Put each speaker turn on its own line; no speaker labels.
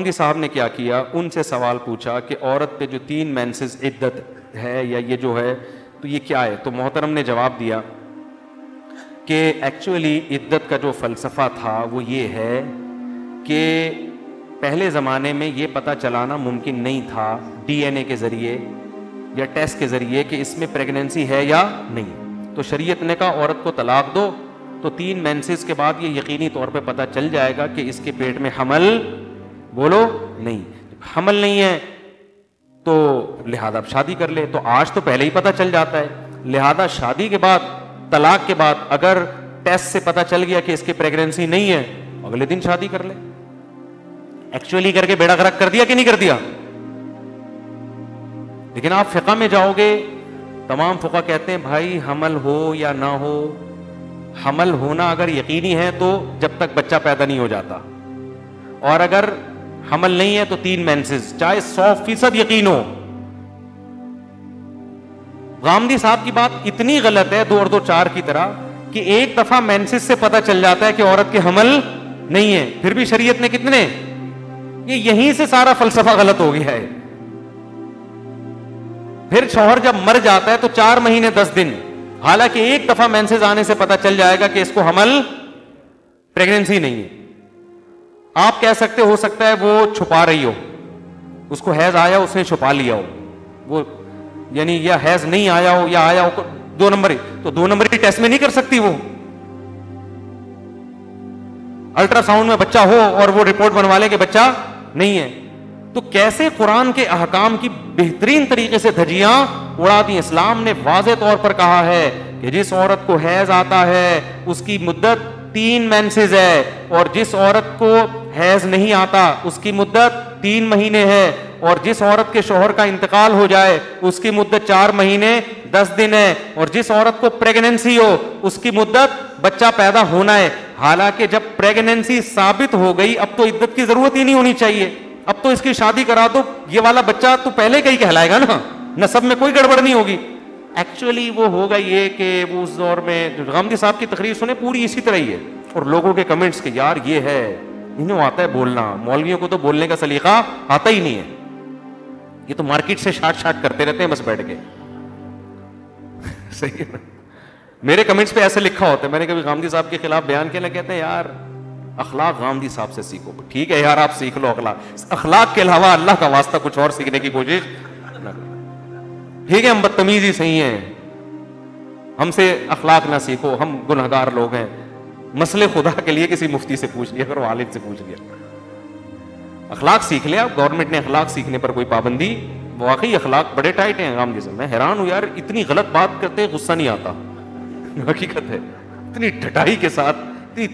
गामदी साहब ने क्या किया? उनसे सवाल पूछा कि औरत पे जो तीन मैंसेस इद्दत है या ये जो है तो ये क्या है? तो मोहतरम ने जवाब दिया कि एक्चुअली इद्दत का जो फ़लसफ़ा था वो ये है कि पहले ज़माने में ये पता चलाना मुमकिन नहीं था डीएनए के ज़रिए या टेस्ट के ज़रिए कि इसमें प्रेगनेंसी है या नहीं। तो शरीयत ने कहा, औरत को तलाक दो तो तीन मैंसिस के बाद ये यकीनी तौर पे पता चल जाएगा कि इसके पेट में हमल बोलो, नहीं हमल नहीं है तो लिहाजा अब शादी कर ले। तो आज तो पहले ही पता चल जाता है। लिहाजा शादी के बाद, तलाक के बाद, अगर टेस्ट से पता चल गया कि इसकी प्रेगनेंसी नहीं है, अगले दिन शादी कर ले। एक्चुअली करके बेड़ा गरक कर दिया कि नहीं कर दिया? लेकिन आप फिका में जाओगे, तमाम फुका कहते हैं, भाई, हमल हो या ना हो, हमल होना अगर यकीनी है तो जब तक बच्चा पैदा नहीं हो जाता। और अगर हमल नहीं है तो तीन मेंसेस, चाहे सौ फ़ीसद यकीन हो। गामदी साहब की बात इतनी गलत है, दो और दो चार की तरह, कि एक दफ़ा मेंसिस से पता चल जाता है कि औरत के हमल नहीं है। फिर भी शरीयत ने कितने? ये यहीं से सारा फलसफा गलत हो गया है। फिर शौहर जब मर जाता है तो चार महीने, दस दिन। हालाँकि एक दफ़ा मेंसेस आने से पता चल जाएगा कि इसको हमल, प्रेगनेंसी नहीं है। आप कह सकते, हो सकता है वो छुपा रही हो। उसको हैज़ आया उसने छुपा लिया हो। वो, यानी या हैज़ नहीं आया हो, या आया हो दो नंबर तो दो नंबर टेस्ट में नहीं कर सकती वो। अल्ट्रासाउंड में बच्चा हो और वो रिपोर्ट बनवा ले कि बच्चा नहीं है। तो कैसे कुरान के अहकाम की बेहतरीन तरीके से धजियाँ उड़ा दी? इस्लाम ने वाज तौर पर कहा है कि जिस औरत को हैज़ आता है, उसकी मुद्दत तीन मैंसेज है और जिस औरत को हैज़ नहीं आता, उसकी मुद्दत तीन महीने है और जिस औरत के शोहर का इंतकाल हो जाए, उसकी मुद्दत चार महीने, दस दिन है और जिस औरत को प्रेगनेंसी हो, उसकी मुद्दत बच्चा पैदा होना है। हालाँकि जब प्रेगनेंसी साबित हो गई, अब तो इद्दत की ज़रूरत ही नहीं होनी चाहिए। अब तो इसकी शादी करा दो, ये वाला बच्चा तो पहले का ही कहलाएगा ना। नसब में कोई गड़बड़ नहीं होगी। एक्चुअली वो होगा ये कि वो उस दौर में गामदी साहब की तकरीर सुने, पूरी इसी तरह ही है। और लोगों के कमेंट्स के, यार, ये है। इन्हें आता है बोलना। मौलवियों को तो बोलने का सलीका आता ही नहीं है। ये तो मार्केट से शाट शाट करते रहते हैं, बस बैठ के। सही है। मेरे कमेंट्स पे ऐसे लिखा होता है। मैंने कभी गांधी साहब के खिलाफ बयान किया ना कहते हैं, यार, अखलाक गांधी साहब से सीखो। ठीक है, यार, आप सीख लो अखलाक। अखलाक के अलावा अल्लाह का वास्ता कुछ और सीखने की कोशिश ठीक है, हम बदतमीज सही हैं। हमसे अखलाक ना सीखो, हम गुनहगार लोग हैं। मसले खुदा के लिए किसी मुफ्ती से पूछ लिया करो आलिम से पूछ लिया। अखलाक सीख लिया गवर्नमेंट ने अखलाक सीखने पर कोई पाबंदी? वाकई अखलाक बड़े टाइट हैं आम जिसम मैं हैरान हूँ यार, इतनी गलत बात करते गुस्सा नहीं आता। हकीकत है, इतनी ढटाई के साथ, इतनी